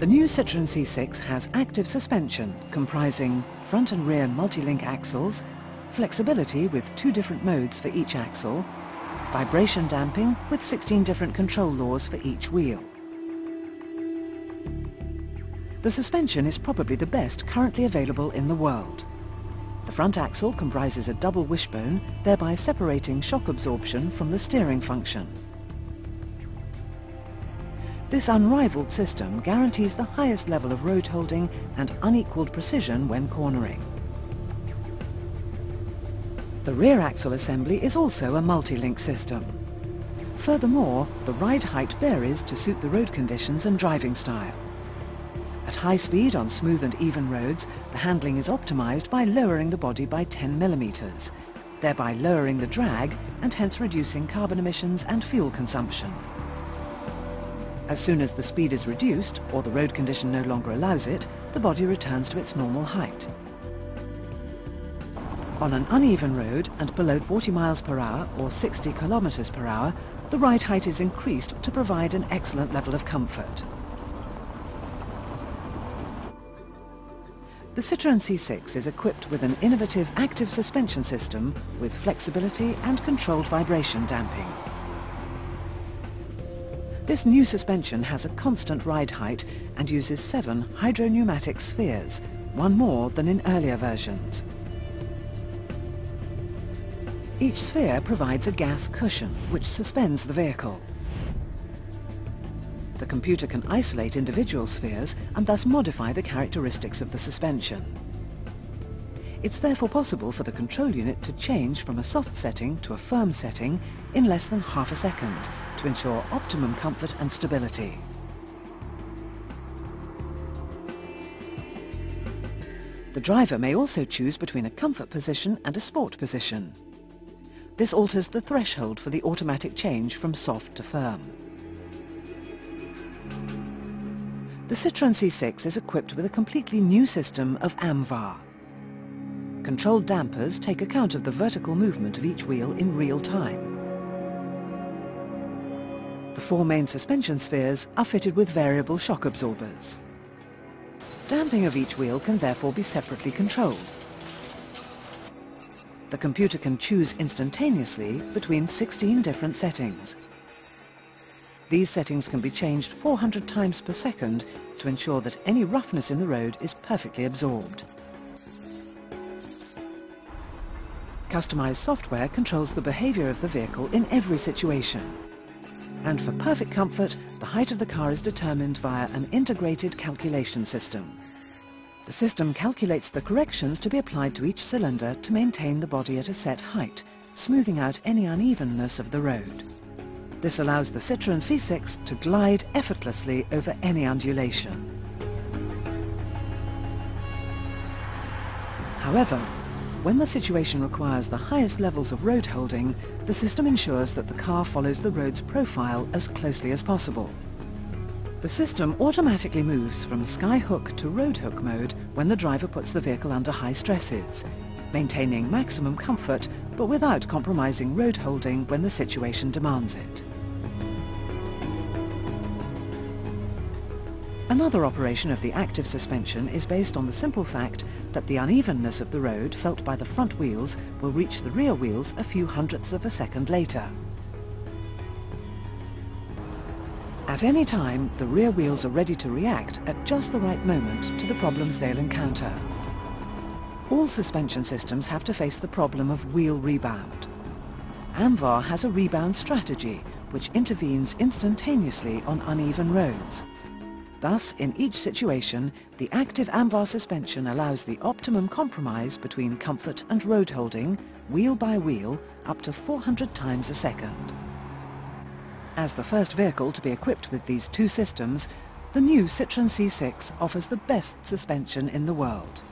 The new Citroën C6 has active suspension comprising front and rear multi-link axles, flexibility with two different modes for each axle, vibration damping with 16 different control laws for each wheel. The suspension is probably the best currently available in the world. The front axle comprises a double wishbone, thereby separating shock absorption from the steering function. This unrivaled system guarantees the highest level of road holding and unequalled precision when cornering. The rear axle assembly is also a multi-link system. Furthermore, the ride height varies to suit the road conditions and driving style. At high speed on smooth and even roads, the handling is optimized by lowering the body by 10 millimeters, thereby lowering the drag and hence reducing carbon emissions and fuel consumption. As soon as the speed is reduced, or the road condition no longer allows it, the body returns to its normal height. On an uneven road and below 40 miles per hour or 60 kilometers per hour, the ride height is increased to provide an excellent level of comfort. The Citroën C6 is equipped with an innovative active suspension system with flexibility and controlled vibration damping. This new suspension has a constant ride height and uses seven hydropneumatic spheres, one more than in earlier versions. Each sphere provides a gas cushion which suspends the vehicle. The computer can isolate individual spheres and thus modify the characteristics of the suspension. It's therefore possible for the control unit to change from a soft setting to a firm setting in less than half a second to ensure optimum comfort and stability. The driver may also choose between a comfort position and a sport position. This alters the threshold for the automatic change from soft to firm. The Citroën C6 is equipped with a completely new system of AMVAR. Controlled dampers take account of the vertical movement of each wheel in real time. The four main suspension spheres are fitted with variable shock absorbers. Damping of each wheel can therefore be separately controlled. The computer can choose instantaneously between 16 different settings. These settings can be changed 400 times per second to ensure that any roughness in the road is perfectly absorbed. Customized software controls the behavior of the vehicle in every situation. And for perfect comfort, the height of the car is determined via an integrated calculation system. The system calculates the corrections to be applied to each cylinder to maintain the body at a set height, smoothing out any unevenness of the road. This allows the Citroën C6 to glide effortlessly over any undulation. However, when the situation requires the highest levels of road holding, the system ensures that the car follows the road's profile as closely as possible. The system automatically moves from skyhook to roadhook mode when the driver puts the vehicle under high stresses, maintaining maximum comfort but without compromising road holding when the situation demands it. Another operation of the active suspension is based on the simple fact that the unevenness of the road felt by the front wheels will reach the rear wheels a few hundredths of a second later. At any time, the rear wheels are ready to react at just the right moment to the problems they'll encounter. All suspension systems have to face the problem of wheel rebound. AMVAR has a rebound strategy which intervenes instantaneously on uneven roads. Thus, in each situation, the active AMVAR suspension allows the optimum compromise between comfort and road holding, wheel by wheel, up to 400 times a second. As the first vehicle to be equipped with these two systems, the new Citroën C6 offers the best suspension in the world.